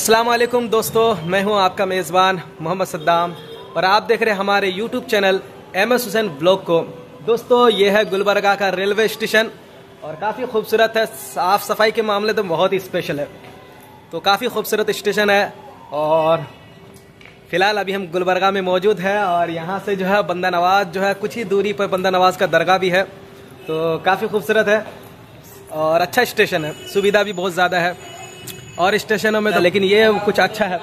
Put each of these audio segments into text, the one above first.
वालेकुम दोस्तों, मैं हूँ आपका मेज़बान मोहम्मद सद्दाम और आप देख रहे हैं हमारे YouTube channel M S Hussain blog को। दोस्तों ये है गुलबर्गा का रेलवे स्टेशन और काफ़ी खूबसूरत है, साफ़ सफ़ाई के मामले तो बहुत ही स्पेशल है। तो काफ़ी खूबसूरत स्टेशन है और फ़िलहाल अभी हम गुलबर्गा में मौजूद है और यहाँ से जो है बंदा नवाज़ जो है कुछ ही दूरी पर बंदा नवाज़ का दरगाह भी है। तो काफ़ी खूबसूरत है और अच्छा स्टेशन है, सुविधा भी बहुत ज़्यादा है। और स्टेशनों में तो लेकिन ये कुछ अच्छा है।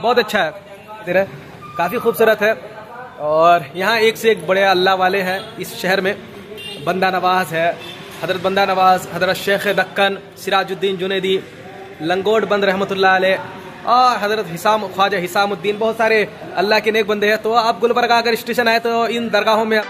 बहुत अच्छा है। तेरा काफ़ी खूबसूरत है। और यहाँ एक से एक बड़े अल्लाह वाले हैं इस शहर में। बंदा नवाज़ है। हज़रत बंदा नवाज़, हज़रत शेख दक्कन, सिराजुद्दीन जुनेदी, लंगोट बंद रहमत और हज़रत हिसाम, ख्वाजा हिसामुद्दीन, बहुत सारे अल्लाह के नेक बंदे हैं। तो आप गुलबर्गा अगर स्टेशन आए तो इन दरगाहों में